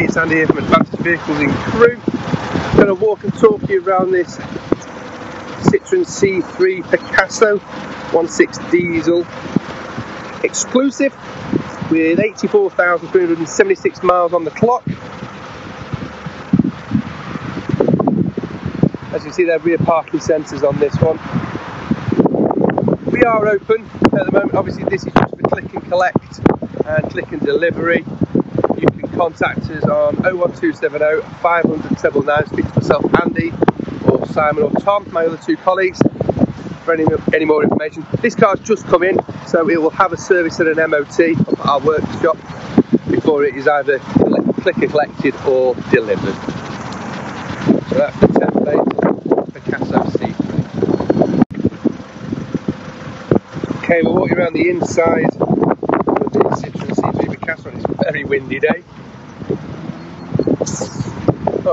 it's Andy here from Advantage Vehicles in Crewe. Going to walk and talk you around this Citroen C3 Picasso 1.6 diesel exclusive with 84,376 miles on the clock. As you see there are rear parking sensors on this one. We are open at the moment, obviously this is just for click and collect and click and delivery contact us on 01270 500 709, speak to myself, Andy, or Simon or Tom, my other two colleagues, for any, any more information. This car's just come in, so it will have a service and an MOT at our workshop before it is either click collected or delivered. So that's the template Picasso C. Okay, we're walking around the inside of the Citroen C3 Picasso on this very windy day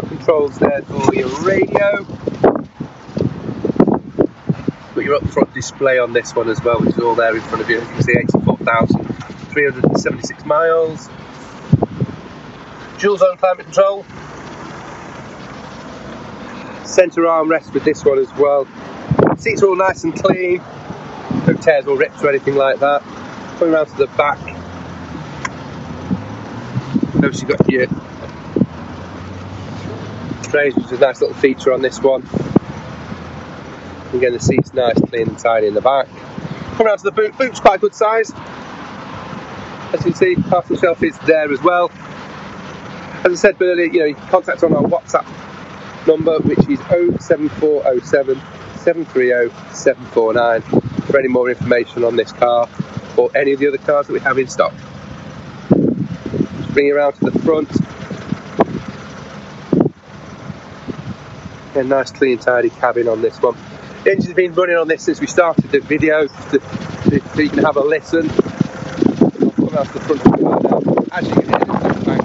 got controls there for your radio. Got your up front display on this one as well, which is all there in front of you. You can see 84,376 miles. Dual zone climate control. Centre armrest with this one as well. Seats are all nice and clean. No tears or rips or anything like that. Coming around to the back. You've got your which is a nice little feature on this one. Again, the seat's nice, clean and tidy in the back. Come around to the boot. Boot's quite a good size. As you can see, parcel shelf is there as well. As I said earlier, you know, you can contact on our WhatsApp number, which is 07407 730 749 for any more information on this car or any of the other cars that we have in stock. Just bring you around to the front. A nice clean tidy cabin on this one. The engine's been running on this since we started the video, to, so you can have a listen. As you can hear,